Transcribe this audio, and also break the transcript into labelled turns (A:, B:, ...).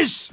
A: Ixi!